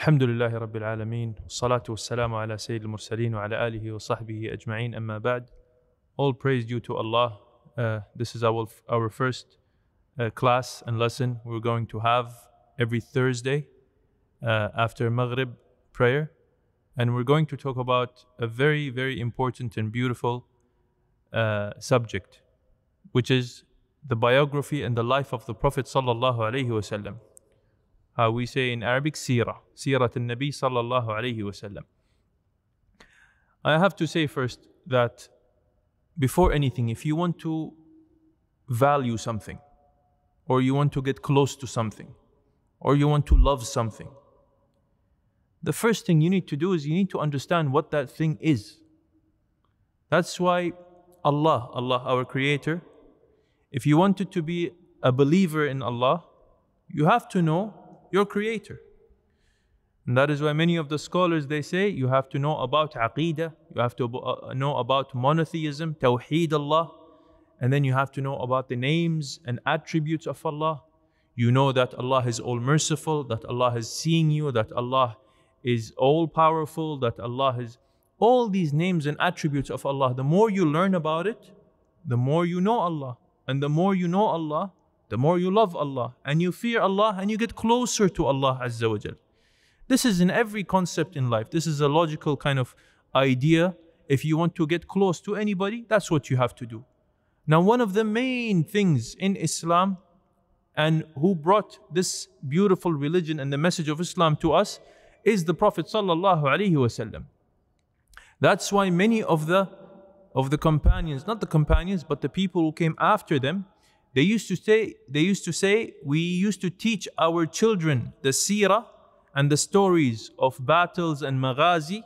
الحمد لله رب العالمين والصلاة والسلام على سيد المرسلين وعلى آله وصحبه أجمعين أما بعد All praise due to Allah. Uh, this is our, our first uh, class and lesson we're going to have every Thursday uh, after Maghrib prayer. And we're going to talk about a very, very important and beautiful uh, subject, which is the biography and the life of the Prophet sallallahu alaihi wasallam. How we say in Arabic, Sirah, Sirat al-Nabi sallallahu alaihi wasallam. I have to say first that before anything, if you want to value something, or you want to get close to something, or you want to love something, the first thing you need to do is you need to understand what that thing is. That's why Allah, Allah, our Creator, if you wanted to be a believer in Allah, you have to know your Creator. And that is why many of the scholars they say you have to know about Aqidah, you have to uh, know about monotheism, Tawheed Allah, and then you have to know about the names and attributes of Allah. You know that Allah is all merciful, that Allah is seeing you, that Allah is all powerful, that Allah is all these names and attributes of Allah. The more you learn about it, the more you know Allah. And the more you know Allah, the more you love Allah and you fear Allah and you get closer to Allah Azza wa Jal. This is in every concept in life. This is a logical kind of idea. If you want to get close to anybody, that's what you have to do. Now, one of the main things in Islam and who brought this beautiful religion and the message of Islam to us is the Prophet sallallahu alaihi wasallam. That's why many of the of the companions, not the companions, but the people who came after them, they used to say, they used to say, we used to teach our children the seerah and the stories of battles and maghazi,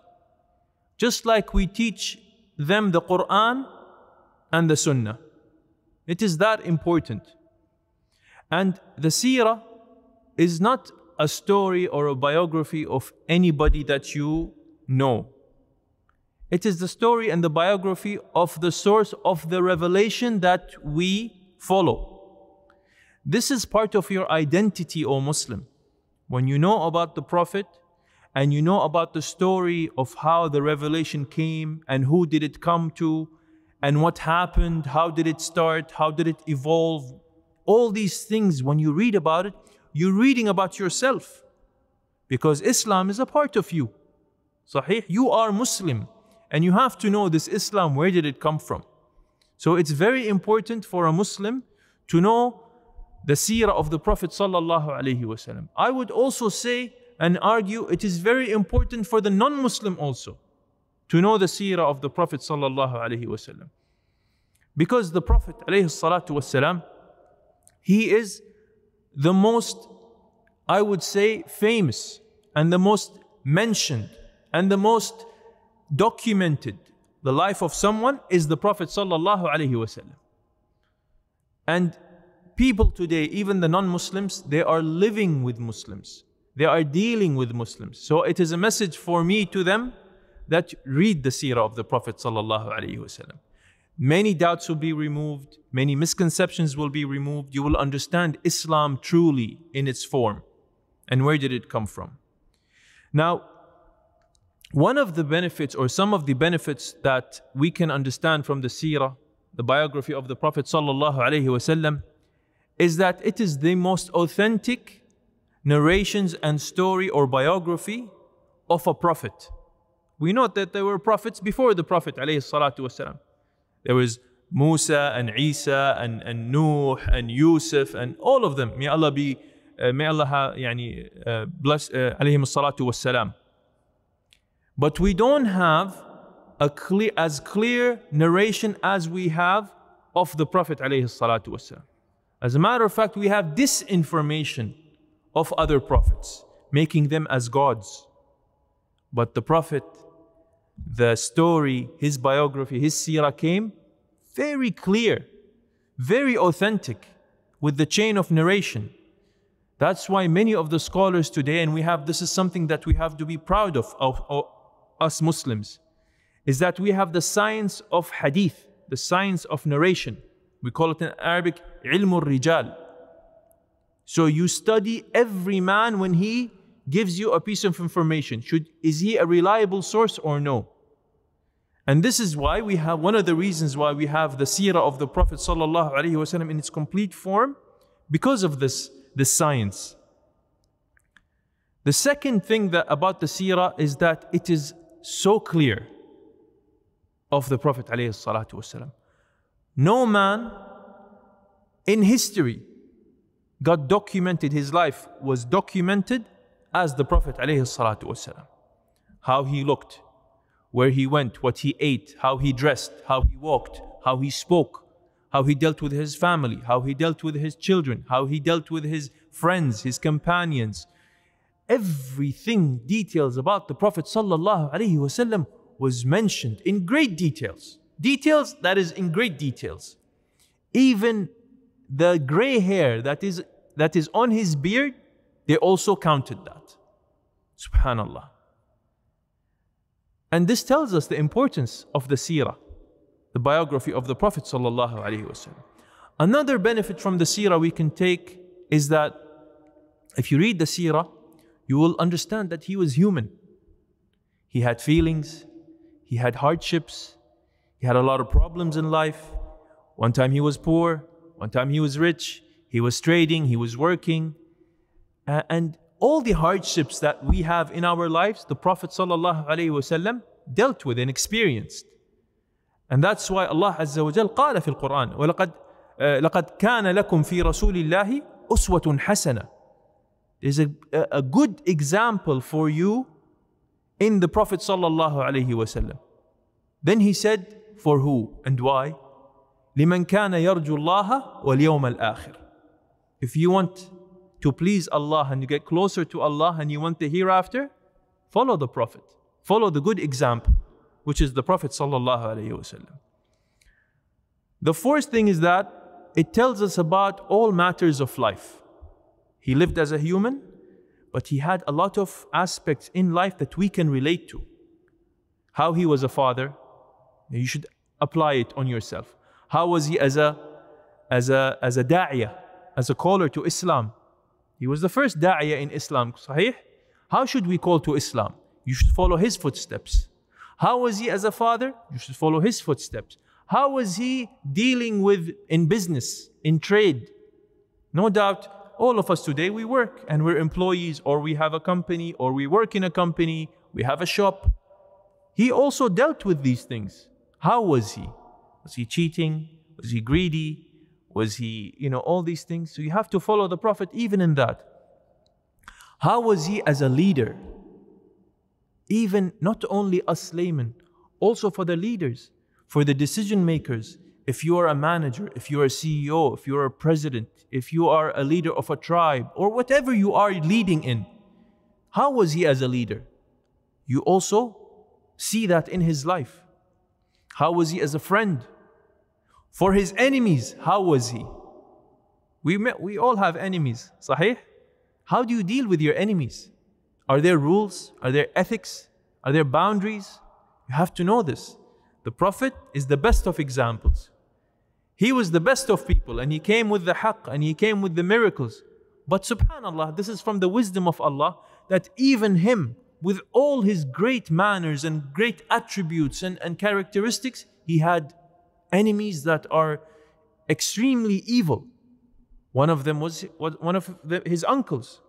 just like we teach them the Quran and the Sunnah. It is that important. And the seerah is not a story or a biography of anybody that you know. It is the story and the biography of the source of the revelation that we follow. This is part of your identity, O Muslim. When you know about the Prophet and you know about the story of how the revelation came and who did it come to and what happened, how did it start, how did it evolve, all these things, when you read about it, you're reading about yourself because Islam is a part of you. Sahih, you are Muslim and you have to know this Islam, where did it come from? So it's very important for a Muslim to know the seerah of the Prophet. I would also say and argue it is very important for the non-Muslim also to know the seerah of the Prophet. Because the Prophet alayhi he is the most, I would say, famous and the most mentioned and the most documented the life of someone is the Prophet sallallahu alaihi wasallam. And people today, even the non-Muslims, they are living with Muslims. They are dealing with Muslims. So it is a message for me to them that read the seerah of the Prophet sallallahu alaihi wasallam. Many doubts will be removed, many misconceptions will be removed. You will understand Islam truly in its form. And where did it come from? Now, one of the benefits, or some of the benefits that we can understand from the seerah, the biography of the Prophet wasallam, is that it is the most authentic narrations and story or biography of a prophet. We know that there were prophets before the Prophet wasalam. There was Musa and Isa and, and Nuh and Yusuf and all of them. May Allah be, uh, may Allah ha, uh, bless uh, alayhim salatu wassalam. But we don't have a clear, as clear narration as we have of the Prophet wassalam. As a matter of fact, we have disinformation of other prophets, making them as gods. But the Prophet, the story, his biography, his seerah came very clear, very authentic, with the chain of narration. That's why many of the scholars today, and we have this is something that we have to be proud of, of us Muslims, is that we have the science of hadith, the science of narration. We call it in Arabic ilmul rijal. So you study every man when he gives you a piece of information. Should, is he a reliable source or no? And this is why we have one of the reasons why we have the seerah of the Prophet ﷺ in its complete form because of this, this science. The second thing that about the seerah is that it is so clear of the Prophet ﷺ. No man in history got documented, his life was documented as the Prophet ﷺ. How he looked, where he went, what he ate, how he dressed, how he walked, how he spoke, how he dealt with his family, how he dealt with his children, how he dealt with his friends, his companions. Everything, details about the Prophet sallallahu alaihi wasallam was mentioned in great details. Details that is in great details. Even the gray hair that is that is on his beard, they also counted that. Subhanallah. And this tells us the importance of the seerah, the biography of the Prophet. sallallahu alaihi wasallam Another benefit from the seerah we can take is that if you read the seerah, you will understand that he was human. He had feelings, he had hardships, he had a lot of problems in life. One time he was poor, one time he was rich, he was trading, he was working. Uh, and all the hardships that we have in our lives, the Prophet ﷺ dealt with and experienced. And that's why Allah Azza wa Jal قال في القرآن ولقد لقد كان لكم في رسول الله أسوة حسنة. There's a, a good example for you in the Prophet sallallahu alaihi wasallam. Then he said, for who and why? لمن كان يرجو الله واليوم الآخر. If you want to please Allah and you get closer to Allah and you want the hereafter, follow the Prophet. Follow the good example, which is the Prophet The fourth thing is that it tells us about all matters of life. He lived as a human, but he had a lot of aspects in life that we can relate to. How he was a father, you should apply it on yourself. How was he as a as a as a da'iyah, as a caller to Islam? He was the first da'iyah in Islam, sahih? How should we call to Islam? You should follow his footsteps. How was he as a father? You should follow his footsteps. How was he dealing with in business, in trade? No doubt, all of us today we work and we're employees, or we have a company, or we work in a company, we have a shop. He also dealt with these things. How was he? Was he cheating? Was he greedy? Was he, you know, all these things? So you have to follow the Prophet even in that. How was he as a leader? Even not only us laymen, also for the leaders, for the decision makers. If you are a manager, if you are a CEO, if you are a president, if you are a leader of a tribe, or whatever you are leading in, how was he as a leader? You also see that in his life. How was he as a friend? For his enemies, how was he? We, met, we all have enemies, sahih? How do you deal with your enemies? Are there rules? Are there ethics? Are there boundaries? You have to know this. The Prophet is the best of examples. He was the best of people and he came with the haqq and he came with the miracles. But subhanAllah, this is from the wisdom of Allah that even him, with all his great manners and great attributes and, and characteristics, he had enemies that are extremely evil. One of them was one of the, his uncles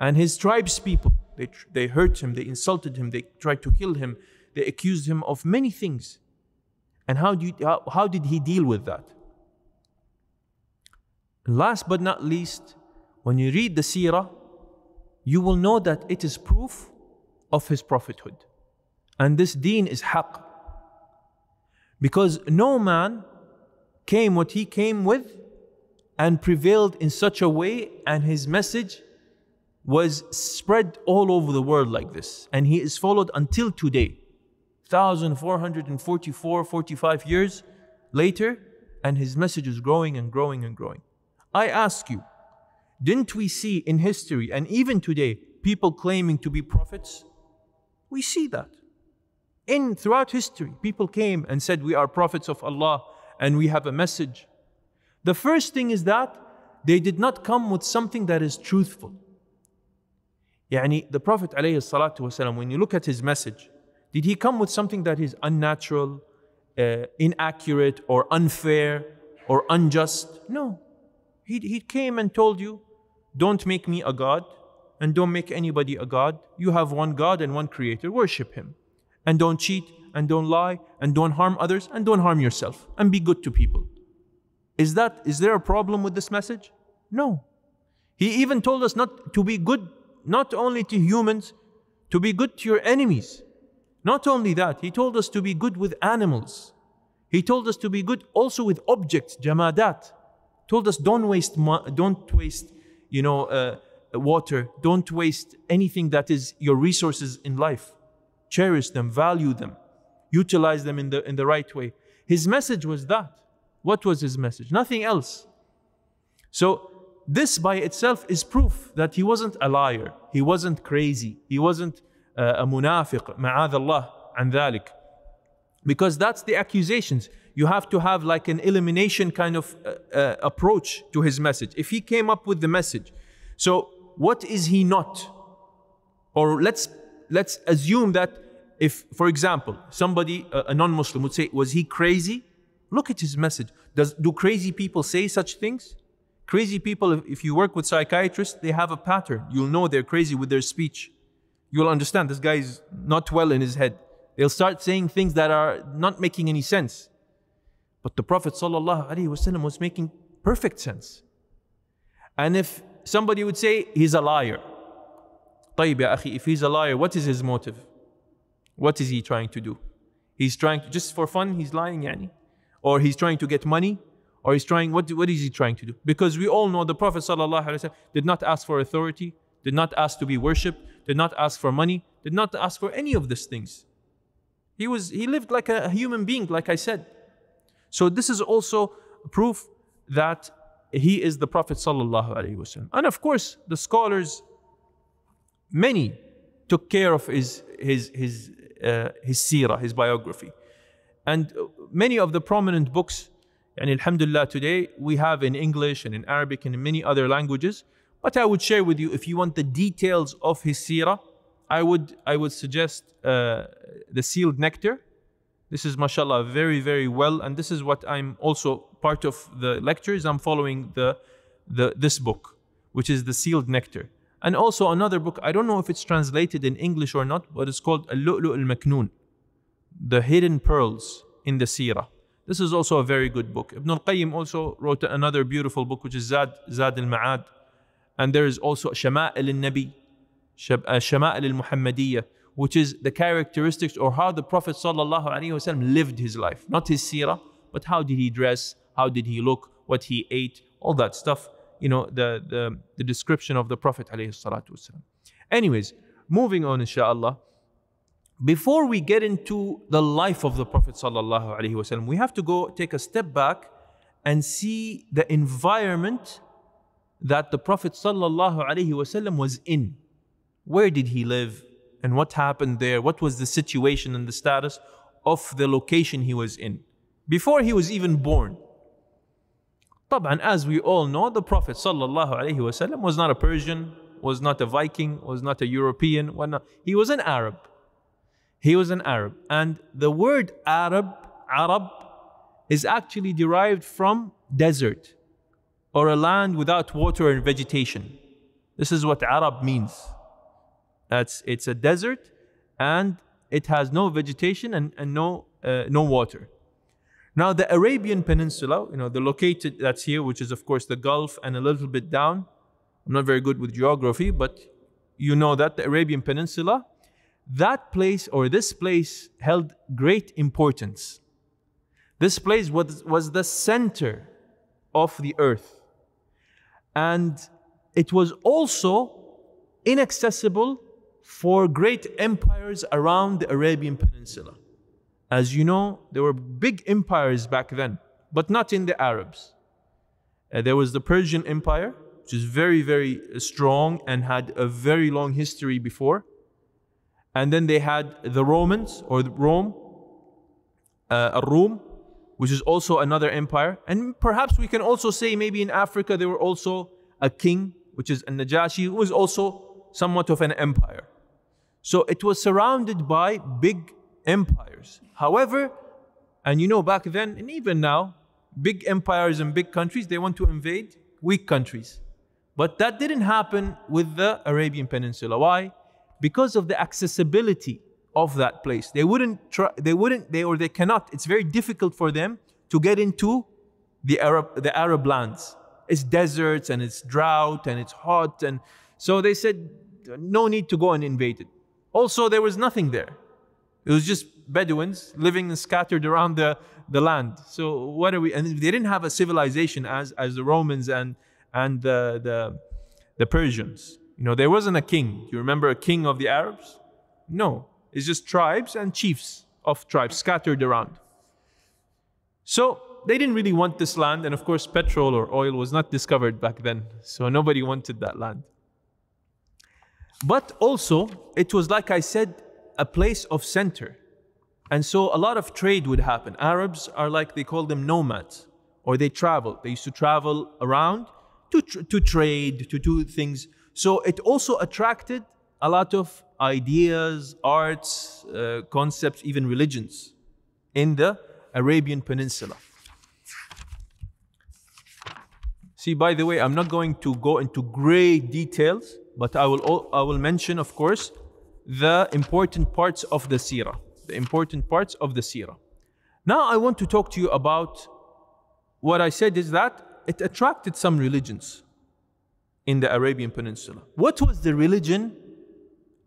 and his tribe's people. They, they hurt him, they insulted him, they tried to kill him, they accused him of many things. And how, do you, how, how did he deal with that? Last but not least, when you read the seerah, you will know that it is proof of his prophethood. And this deen is haqq. Because no man came what he came with and prevailed in such a way, and his message was spread all over the world like this. And he is followed until today. 1444, 45 years later, and his message is growing and growing and growing. I ask you, didn't we see in history and even today people claiming to be prophets? We see that in throughout history, people came and said, We are prophets of Allah and we have a message. The first thing is that they did not come with something that is truthful. Yani the Prophet والسلام, when you look at his message, did he come with something that is unnatural, uh, inaccurate, or unfair, or unjust? No. He, he came and told you, don't make me a God, and don't make anybody a God. You have one God and one Creator, worship Him. And don't cheat, and don't lie, and don't harm others, and don't harm yourself, and be good to people. Is that is there a problem with this message? No. He even told us not to be good not only to humans, to be good to your enemies. Not only that, he told us to be good with animals. He told us to be good also with objects, jamadat. Told us don't waste, don't waste, you know, uh, water. Don't waste anything that is your resources in life. Cherish them, value them, utilize them in the in the right way. His message was that. What was his message? Nothing else. So this by itself is proof that he wasn't a liar, he wasn't crazy, he wasn't uh, a munafiq, ma'adallah and dhalik. Because that's the accusations. You have to have like an elimination kind of uh, uh, approach to his message. If he came up with the message, so what is he not? Or let's let's assume that if, for example, somebody, a non-Muslim would say, was he crazy? Look at his message. Does, do crazy people say such things? Crazy people, if you work with psychiatrists, they have a pattern. You'll know they're crazy with their speech. You'll understand this guy is not well in his head. They'll start saying things that are not making any sense. But the Prophet ﷺ was making perfect sense. And if somebody would say he's a liar, طيب يا أخي, if he's a liar, what is his motive? What is he trying to do? He's trying to, just for fun, he's lying, yani. Or he's trying to get money, or he's trying, what, what is he trying to do? Because we all know the Prophet ﷺ did not ask for authority, did not ask to be worshipped, did not ask for money, did not ask for any of these things. He was he lived like a human being, like I said. So this is also proof that he is the Prophet ﷺ. And of course, the scholars, many took care of his his his uh, his seerah, his biography. And many of the prominent books and Alhamdulillah, today we have in English and in Arabic and in many other languages. But I would share with you, if you want the details of his seerah, I would, I would suggest uh, the sealed nectar. This is, mashallah, very, very well. And this is what I'm also part of the lectures. I'm following the, the, this book, which is the sealed nectar. And also another book, I don't know if it's translated in English or not, but it's called Al-Lu'lu' al-Maknoon, The Hidden Pearls in the Seerah. This is also a very good book. Ibn al-Qayyim also wrote another beautiful book which is Zad, Zad al-Ma'ad. And there is also Shama'il al-Nabi, uh, Shama'il al-Muhammadiyya, which is the characteristics or how the Prophet ﷺ lived his life. Not his seerah, but how did he dress, how did he look, what he ate, all that stuff. You know, the, the, the description of the Prophet ﷺ. Anyways, moving on inshallah before we get into the life of the Prophet ﷺ, we have to go take a step back and see the environment that the Prophet ﷺ was in. Where did he live? And what happened there? What was the situation and the status of the location he was in? Before he was even born. طبعا, as we all know, the Prophet ﷺ was not a Persian, was not a Viking, was not a European, he was an Arab. He was an Arab. And the word Arab, Arab, is actually derived from desert or a land without water and vegetation. This is what Arab means. That's, it's a desert and it has no vegetation and, and no, uh, no water. Now the Arabian Peninsula, you know, the located that's here, which is of course the Gulf and a little bit down. I'm not very good with geography, but you know that the Arabian Peninsula that place or this place held great importance. This place was, was the center of the earth. And it was also inaccessible for great empires around the Arabian Peninsula. As you know, there were big empires back then, but not in the Arabs. Uh, there was the Persian Empire, which is very, very strong and had a very long history before. And then they had the Romans or Rome, uh, Rome, which is also another empire. And perhaps we can also say maybe in Africa there were also a king, which is a Najashi, who was also somewhat of an empire. So it was surrounded by big empires. However, and you know back then and even now, big empires and big countries, they want to invade weak countries. But that didn't happen with the Arabian Peninsula. Why? Because of the accessibility of that place. They wouldn't try, they wouldn't, they or they cannot. It's very difficult for them to get into the Arab, the Arab lands. It's deserts and it's drought and it's hot. And so they said, no need to go and invade it. Also, there was nothing there. It was just Bedouins living scattered around the, the land. So what are we? And they didn't have a civilization as, as the Romans and, and the, the, the Persians. You know, there wasn't a king. Do you remember a king of the Arabs? No. It's just tribes and chiefs of tribes scattered around. So they didn't really want this land. And of course, petrol or oil was not discovered back then. So nobody wanted that land. But also, it was, like I said, a place of center. And so a lot of trade would happen. Arabs are like, they call them nomads, or they travel. They used to travel around to, tr- to trade, to do things. So it also attracted a lot of ideas, arts, uh, concepts, even religions in the Arabian Peninsula. See, by the way, I'm not going to go into great details, but I will, I will mention, of course, the important parts of the seerah. The important parts of the seerah. Now I want to talk to you about what I said is that it attracted some religions in the Arabian Peninsula. What was the religion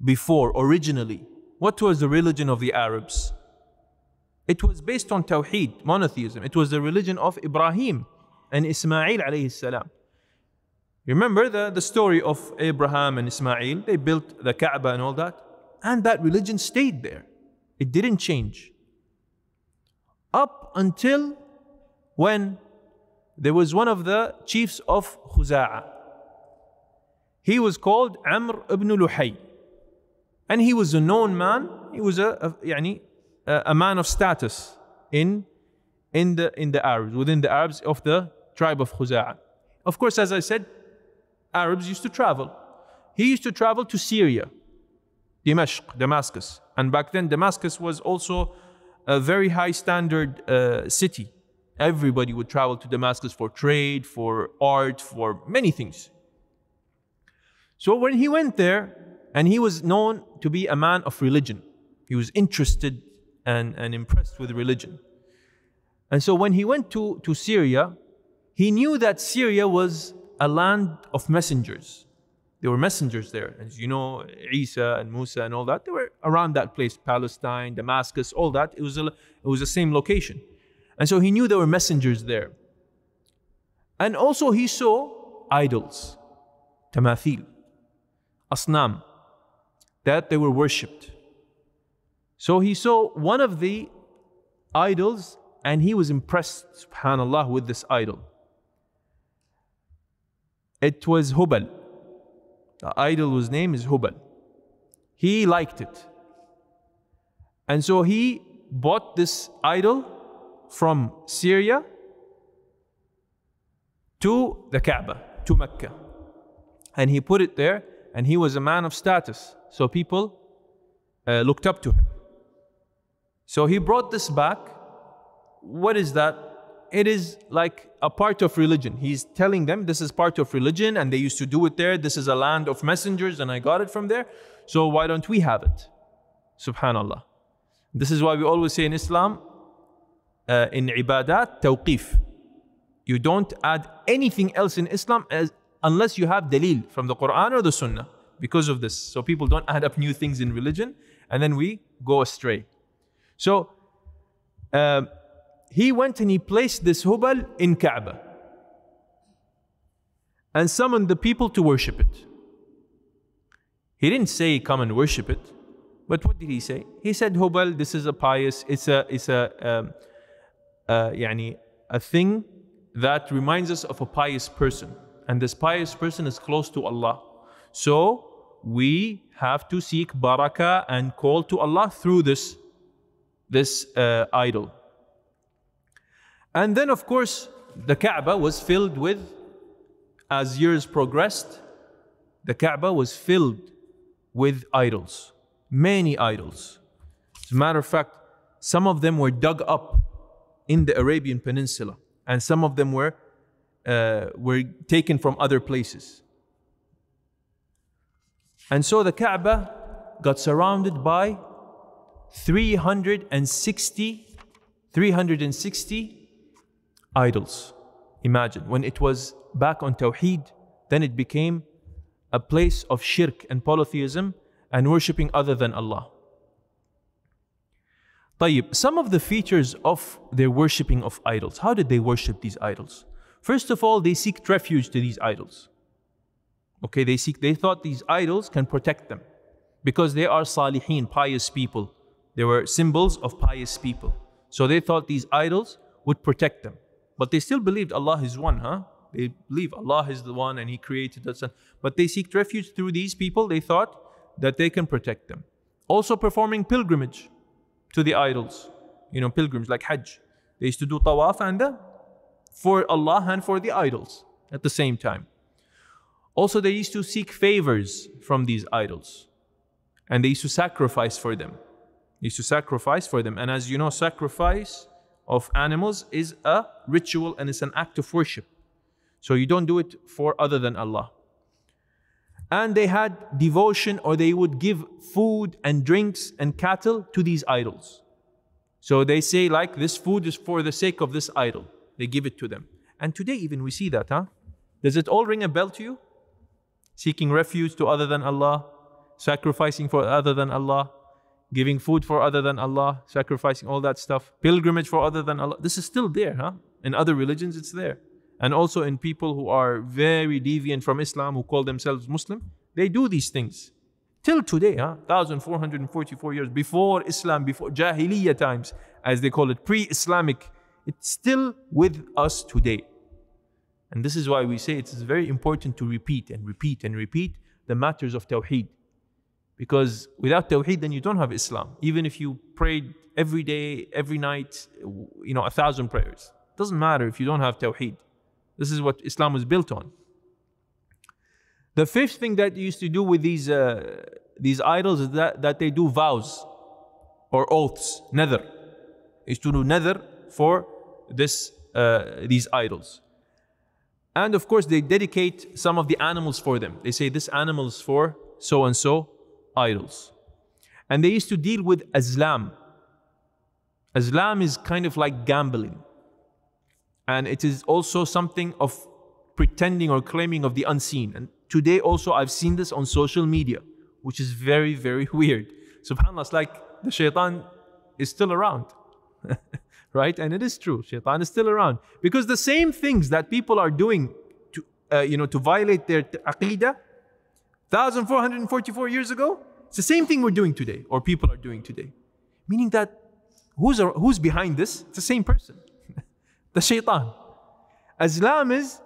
before, originally? What was the religion of the Arabs? It was based on Tawheed, monotheism. It was the religion of Ibrahim and Ismail alayhi salam. Remember the, the story of Abraham and Ismail? They built the Kaaba and all that. And that religion stayed there, it didn't change. Up until when there was one of the chiefs of Khuza'a. He was called Amr ibn Luhay. And he was a known man. He was a, a, a man of status in, in, the, in the Arabs, within the Arabs of the tribe of Khuza'a. Of course, as I said, Arabs used to travel. He used to travel to Syria, Dimashq, Damascus. And back then, Damascus was also a very high standard uh, city. Everybody would travel to Damascus for trade, for art, for many things. So when he went there, and he was known to be a man of religion, he was interested and, and impressed with religion. And so when he went to, to Syria, he knew that Syria was a land of messengers. There were messengers there. As you know, Isa and Musa and all that, they were around that place, Palestine, Damascus, all that. It was, a, it was the same location. And so he knew there were messengers there. And also he saw idols, tamathil, asnam, that they were worshipped. So he saw one of the idols and he was impressed, subhanAllah, with this idol. It was Hubal. The idol's name is Hubal. He liked it. And so he bought this idol from Syria to the Kaaba, to Mecca. And he put it there, and he was a man of status. So people uh, looked up to him. So he brought this back. What is that? It is like a part of religion. He's telling them this is part of religion and they used to do it there. This is a land of messengers and I got it from there. So why don't we have it? Subhanallah. This is why we always say in Islam, uh, in ibadat, tawqif. You don't add anything else in Islam as, unless you have dalil from the Quran or the Sunnah because of this. So people don't add up new things in religion and then we go astray. So, uh, he went and he placed this Hubal in Kaaba and summoned the people to worship it. He didn't say, Come and worship it. But what did he say? He said, Hubal, this is a pious, it's a, it's a, um, uh, yani, a thing that reminds us of a pious person. And this pious person is close to Allah. So we have to seek barakah and call to Allah through this, this uh, idol. And then, of course, the Kaaba was filled with, as years progressed, the Kaaba was filled with idols, many idols. As a matter of fact, some of them were dug up in the Arabian Peninsula, and some of them were, uh, were taken from other places. And so the Kaaba got surrounded by 360, 360 idols. Imagine, when it was back on Tawheed, then it became a place of shirk and polytheism and worshipping other than Allah. طيب, some of the features of their worshipping of idols. How did they worship these idols? First of all, they seek refuge to these idols. Okay, they seek, they thought these idols can protect them because they are salihin, pious people. They were symbols of pious people. So they thought these idols would protect them. But they still believed Allah is one, huh? They believe Allah is the one and He created us. But they seek refuge through these people. They thought that they can protect them. Also performing pilgrimage to the idols. You know, pilgrims like Hajj. They used to do tawaf and uh, for Allah and for the idols at the same time. Also, they used to seek favors from these idols. And they used to sacrifice for them. They used to sacrifice for them. And as you know, sacrifice of animals is a ritual and it's an act of worship. So you don't do it for other than Allah. And they had devotion or they would give food and drinks and cattle to these idols. So they say, like, this food is for the sake of this idol. They give it to them. And today, even we see that, huh? Does it all ring a bell to you? Seeking refuge to other than Allah, sacrificing for other than Allah, giving food for other than Allah, sacrificing all that stuff, pilgrimage for other than Allah. This is still there, huh? In other religions, it's there and also in people who are very deviant from Islam, who call themselves Muslim, they do these things. Till today, huh? 1444 years before Islam, before Jahiliyyah times, as they call it, pre Islamic, it's still with us today. And this is why we say it is very important to repeat and repeat and repeat the matters of Tawheed. Because without Tawheed, then you don't have Islam. Even if you prayed every day, every night, you know, a thousand prayers. It doesn't matter if you don't have Tawheed. This is what Islam was built on. The fifth thing that you used to do with these, uh, these idols is that, that they do vows or oaths, nadhr. Is to do nadhr for this, uh, these idols. And of course, they dedicate some of the animals for them. They say this animal is for so and so idols. And they used to deal with Azlam. Azlam is kind of like gambling. And it is also something of pretending or claiming of the unseen. And today also I've seen this on social media, which is very, very weird. SubhanAllah, it's like the shaitan is still around. right? And it is true. Shaitan is still around. Because the same things that people are doing to, uh, you know, to violate their aqidah 1,444 years ago, it's the same thing we're doing today, or people are doing today. Meaning that who's, who's behind this? It's the same person the shaitan. Azlam is,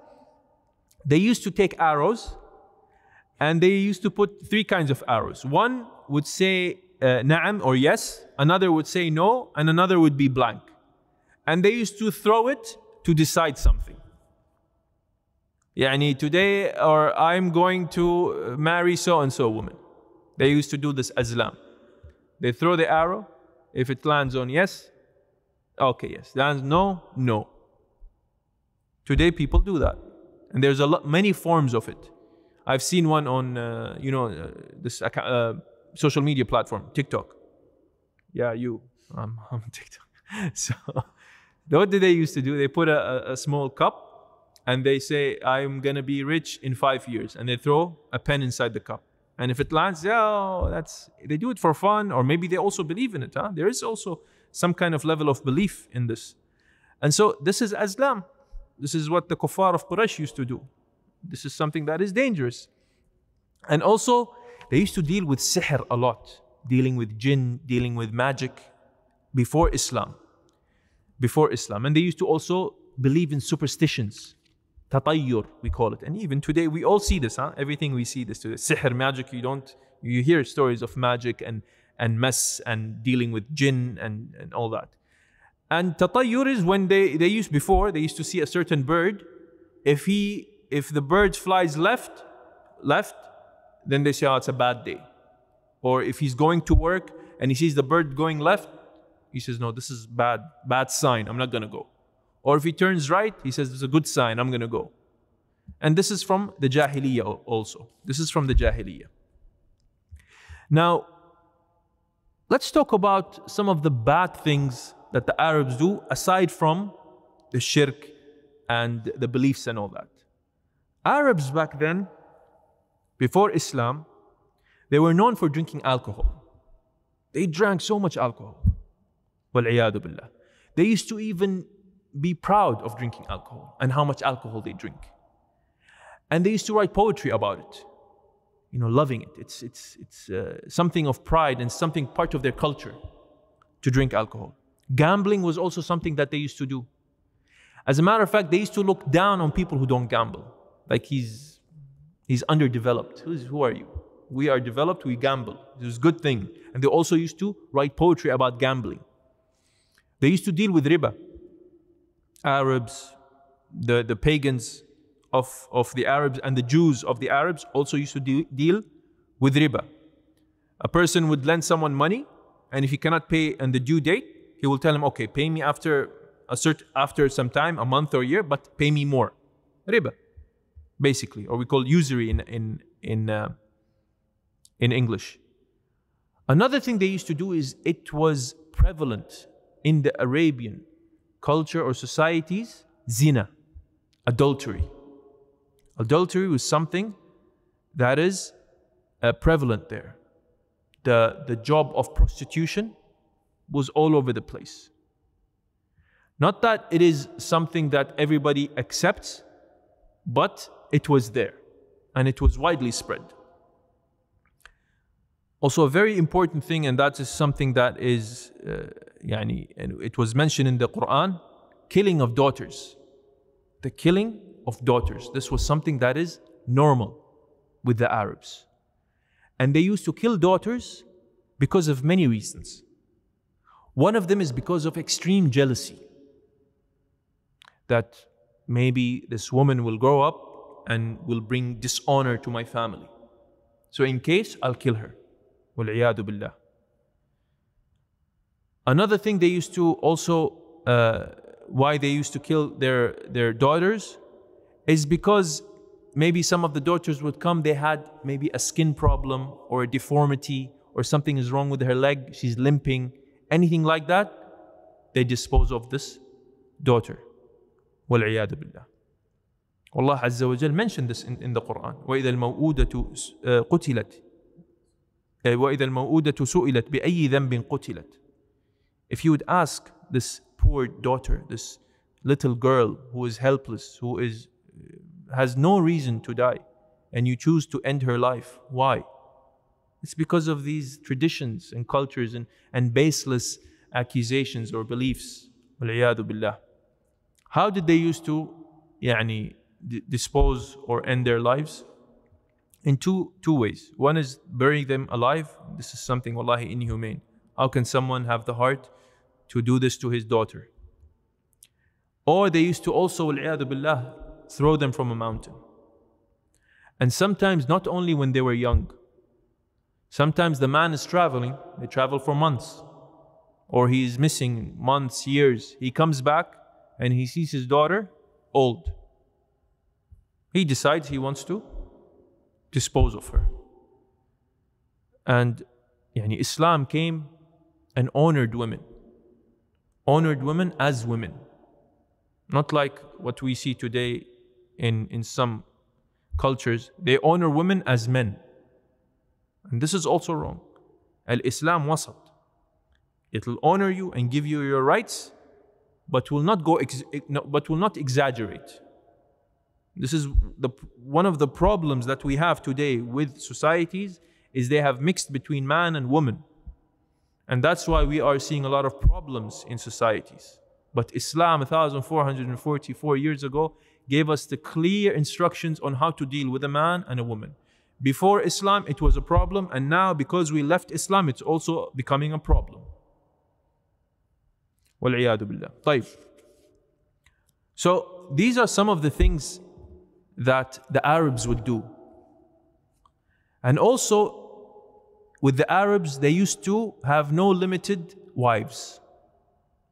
they used to take arrows and they used to put three kinds of arrows. One would say uh, na'am or yes, another would say no, and another would be blank. And they used to throw it to decide something. Yani today, or I'm going to marry so and so woman. They used to do this azlam. They throw the arrow. If it lands on yes, okay, yes. Lands no, no. Today people do that. And there's a lot, many forms of it. I've seen one on, uh, you know, uh, this uh, social media platform, TikTok. Yeah, you. I'm on TikTok. so, what did they used to do? They put a, a small cup and they say, I'm going to be rich in five years. And they throw a pen inside the cup. And if it lands, yeah, oh, that's, they do it for fun, or maybe they also believe in it. Huh? There is also some kind of level of belief in this. And so this is Azlam. This is what the kuffar of Quraysh used to do. This is something that is dangerous. And also, they used to deal with sihr a lot, dealing with jinn, dealing with magic before Islam. Before Islam. And they used to also believe in superstitions. Tatayyur, we call it. And even today, we all see this, huh? Everything we see this today. Sihr, magic, you don't, you hear stories of magic and, and mess and dealing with jinn and, and all that. And tatayyur is when they, they used before, they used to see a certain bird. If he if the bird flies left, left, then they say, oh, it's a bad day. Or if he's going to work and he sees the bird going left, he says, No, this is bad, bad sign. I'm not going to go. Or if he turns right, he says, It's a good sign. I'm going to go. And this is from the Jahiliyyah also. This is from the Jahiliyyah. Now, let's talk about some of the bad things that the Arabs do aside from the shirk and the beliefs and all that. Arabs back then, before Islam, they were known for drinking alcohol. They drank so much alcohol. They used to even be proud of drinking alcohol and how much alcohol they drink. And they used to write poetry about it, you know, loving it. It's, it's, it's uh, something of pride and something part of their culture to drink alcohol. Gambling was also something that they used to do. As a matter of fact, they used to look down on people who don't gamble. Like he's, he's underdeveloped. Who's, who are you? We are developed, we gamble. It was a good thing. And they also used to write poetry about gambling. They used to deal with riba. Arabs, the, the pagans of, of the Arabs and the Jews of the Arabs also used to de- deal with riba. A person would lend someone money, and if he cannot pay on the due date, he will tell him, okay, pay me after a certain after some time, a month or a year, but pay me more. Riba, basically, or we call usury in in in uh, in English. Another thing they used to do is it was prevalent in the Arabian culture or societies, zina, adultery. Adultery was something that is uh, prevalent there. The, the job of prostitution was all over the place. Not that it is something that everybody accepts, but it was there and it was widely spread. Also, a very important thing, and that is something that is, uh, yani, and it was mentioned in the Quran killing of daughters. The killing of daughters. This was something that is normal with the Arabs. And they used to kill daughters because of many reasons. One of them is because of extreme jealousy. That maybe this woman will grow up and will bring dishonor to my family. So, in case, I'll kill her. billah. Another thing they used to also, uh, why they used to kill their, their daughters is because maybe some of the daughters would come, they had maybe a skin problem or a deformity or something is wrong with her leg, she's limping anything like that, they dispose of this daughter. وَالْعِيَاذُ بِاللَّهِ Allah Azza wa Jal mentioned this in, in the Quran. وَإِذَا الْمَوْءُودَةُ قُتِلَتْ وَإِذَا الْمَوْءُودَةُ سُئِلَتْ بِأَيِّ ذَنْبٍ قُتِلَتْ If you would ask this poor daughter, this little girl who is helpless, who is has no reason to die, and you choose to end her life, why? It's because of these traditions and cultures and, and baseless accusations or beliefs. How did they used to يعني, dispose or end their lives? In two, two ways. One is burying them alive. This is something, wallahi, inhumane. How can someone have the heart to do this to his daughter? Or they used to also, billah, throw them from a mountain. And sometimes, not only when they were young, Sometimes the man is traveling, they travel for months, or he is missing months, years. He comes back and he sees his daughter old. He decides he wants to dispose of her. And yani, Islam came and honored women, honored women as women. Not like what we see today in, in some cultures. They honor women as men. And this is also wrong. Al Islam wasat. It will honor you and give you your rights, but will not go ex- but will not exaggerate. This is the one of the problems that we have today with societies is they have mixed between man and woman. And that's why we are seeing a lot of problems in societies. But Islam 1444 years ago gave us the clear instructions on how to deal with a man and a woman. Before Islam, it was a problem, and now because we left Islam, it's also becoming a problem. So these are some of the things that the Arabs would do. And also, with the Arabs, they used to have no limited wives.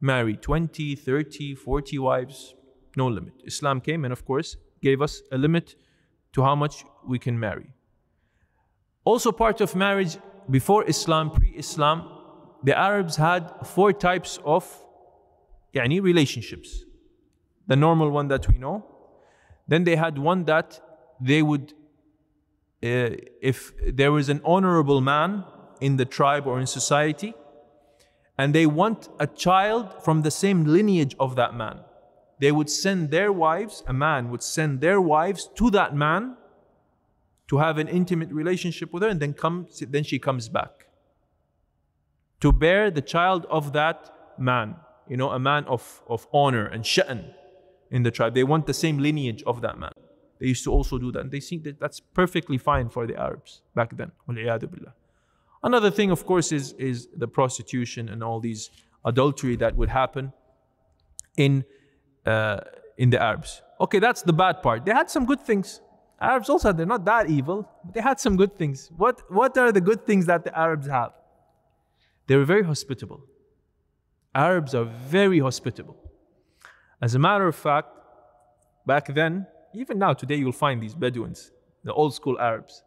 Marry 20, 30, 40 wives, no limit. Islam came and, of course, gave us a limit to how much we can marry. Also, part of marriage before Islam, pre Islam, the Arabs had four types of yani, relationships. The normal one that we know. Then they had one that they would uh, if there was an honorable man in the tribe or in society, and they want a child from the same lineage of that man, they would send their wives, a man would send their wives to that man to have an intimate relationship with her, and then, come, then she comes back to bear the child of that man, you know, a man of, of honor and sha'n in the tribe. They want the same lineage of that man. They used to also do that. And they think that that's perfectly fine for the Arabs back then. Another thing, of course, is, is the prostitution and all these adultery that would happen in, uh, in the Arabs. Okay, that's the bad part. They had some good things. Arabs also, they're not that evil, but they had some good things. What, what are the good things that the Arabs have? They were very hospitable. Arabs are very hospitable. As a matter of fact, back then, even now, today, you'll find these Bedouins, the old school Arabs.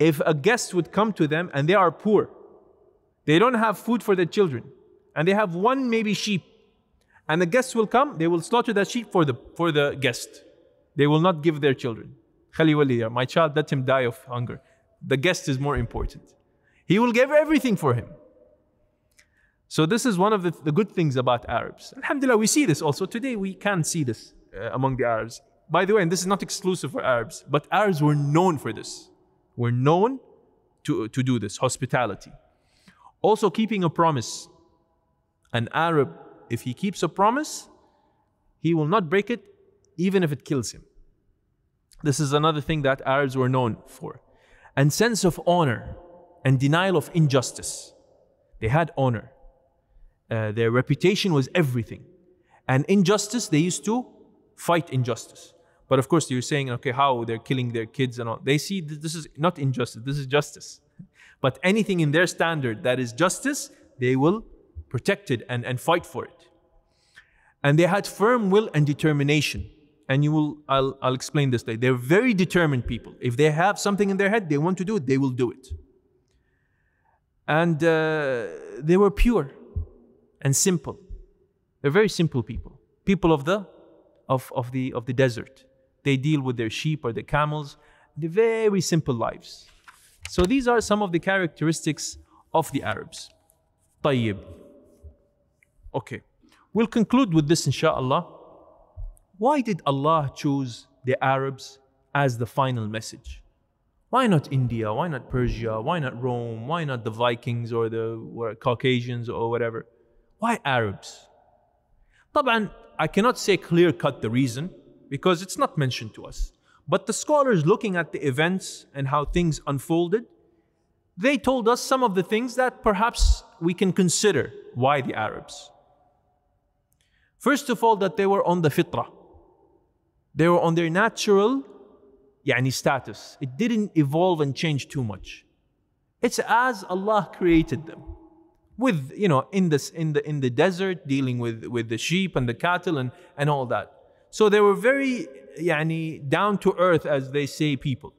If a guest would come to them and they are poor, they don't have food for their children, and they have one maybe sheep, and the guests will come, they will slaughter that sheep for the, for the guest. They will not give their children. My child, let him die of hunger. The guest is more important. He will give everything for him. So this is one of the, the good things about Arabs. Alhamdulillah, we see this also. Today we can see this uh, among the Arabs. By the way, and this is not exclusive for Arabs, but Arabs were known for this. Were known to, to do this, hospitality. Also, keeping a promise. An Arab, if he keeps a promise, he will not break it even if it kills him. This is another thing that Arabs were known for. And sense of honor and denial of injustice. They had honor. Uh, their reputation was everything. And injustice, they used to fight injustice. But of course, you're saying, okay, how they're killing their kids and all. They see this is not injustice, this is justice. But anything in their standard that is justice, they will protect it and, and fight for it. And they had firm will and determination. And you will, I'll, I'll explain this later. They're very determined people. If they have something in their head, they want to do it, they will do it. And uh, they were pure and simple. They're very simple people. People of the of, of the of the desert. They deal with their sheep or the camels, the very simple lives. So these are some of the characteristics of the Arabs. طيب. Okay. We'll conclude with this inshallah. Why did Allah choose the Arabs as the final message? Why not India? Why not Persia? Why not Rome? Why not the Vikings or the Caucasians or whatever? Why Arabs? طبعا I cannot say clear cut the reason because it's not mentioned to us. But the scholars looking at the events and how things unfolded, they told us some of the things that perhaps we can consider why the Arabs. First of all, that they were on the fitrah. They were on their natural yani, status. It didn't evolve and change too much. It's as Allah created them with you know in this in the in the desert dealing with with the sheep and the cattle and and all that. So they were very yani down to earth as they say people.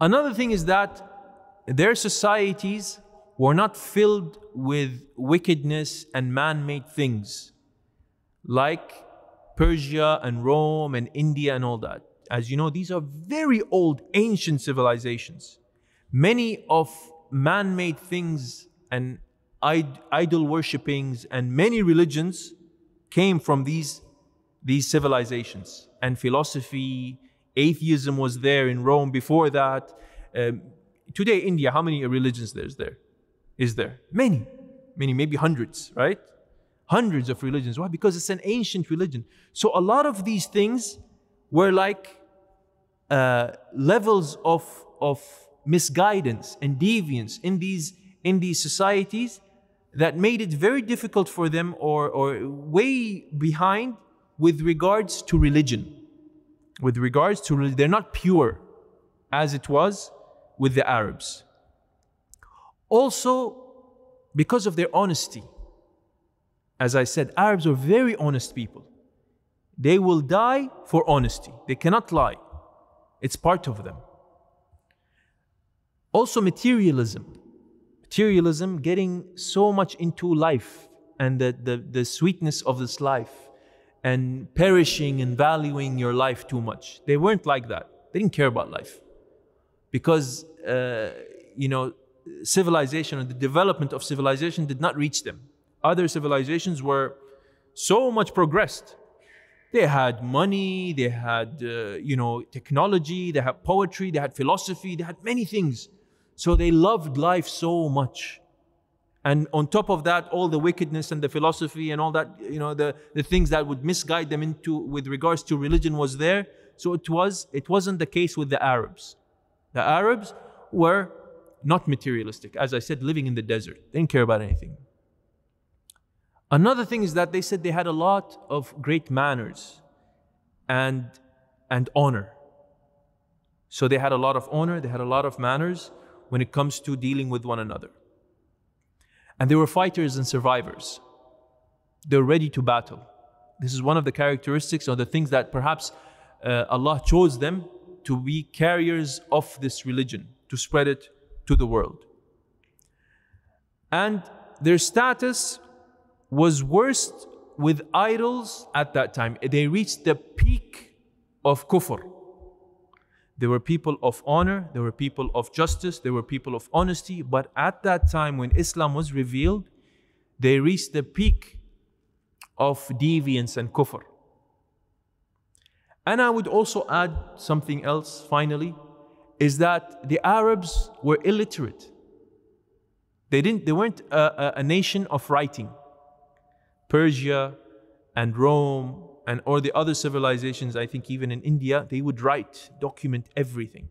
Another thing is that their societies were not filled with wickedness and man-made things like Persia and Rome and India and all that. As you know these are very old ancient civilizations. Many of man-made things and idol worshippings and many religions came from these, these civilizations. And philosophy, atheism was there in Rome before that. Um, today, India, how many religions there's there? Is there? Many, many, maybe hundreds, right? Hundreds of religions. Why? Because it's an ancient religion. So a lot of these things were like uh, levels of, of misguidance and deviance in these in these societies that made it very difficult for them or, or way behind with regards to religion. With regards to religion, they're not pure as it was with the Arabs. Also, because of their honesty. As I said, Arabs are very honest people. They will die for honesty. They cannot lie. It's part of them. Also, materialism. Materialism, getting so much into life and the, the, the sweetness of this life and perishing and valuing your life too much. They weren't like that. They didn't care about life. Because, uh, you know, civilization and the development of civilization did not reach them. Other civilizations were so much progressed. They had money, they had, uh, you know, technology, they had poetry, they had philosophy, they had many things. So they loved life so much. And on top of that, all the wickedness and the philosophy and all that, you know, the, the things that would misguide them into with regards to religion was there. So it was, it wasn't the case with the Arabs. The Arabs were not materialistic. As I said, living in the desert. They didn't care about anything. Another thing is that they said they had a lot of great manners and, and honor. So they had a lot of honor, they had a lot of manners when it comes to dealing with one another. And they were fighters and survivors. They were ready to battle. This is one of the characteristics or the things that perhaps uh, Allah chose them to be carriers of this religion, to spread it to the world. And their status was worst with idols at that time. They reached the peak of kufr. There were people of honor, there were people of justice, there were people of honesty, but at that time when Islam was revealed, they reached the peak of deviance and kufr. And I would also add something else finally is that the Arabs were illiterate. They, didn't, they weren't a, a nation of writing. Persia and Rome and or the other civilizations, I think even in India, they would write, document everything.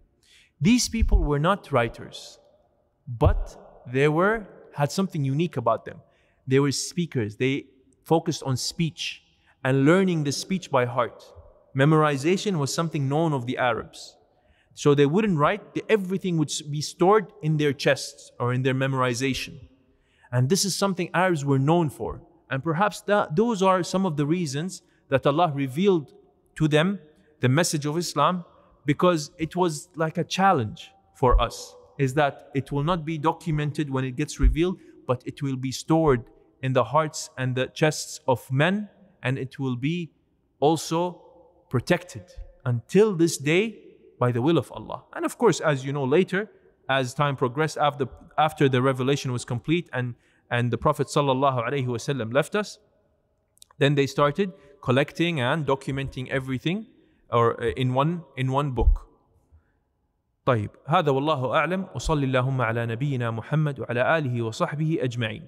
These people were not writers, but they were had something unique about them. They were speakers. They focused on speech and learning the speech by heart. Memorization was something known of the Arabs. So they wouldn't write, everything would be stored in their chests or in their memorization. And this is something Arabs were known for. And perhaps that, those are some of the reasons that Allah revealed to them the message of Islam because it was like a challenge for us is that it will not be documented when it gets revealed but it will be stored in the hearts and the chests of men and it will be also protected until this day by the will of Allah. And of course, as you know later, as time progressed after, after the revelation was complete and, and the Prophet ﷺ left us, then they started collecting and documenting everything or uh, in one in one book. طيب هذا والله أعلم وصلى اللهم على نبينا محمد وعلى آله وصحبه أجمعين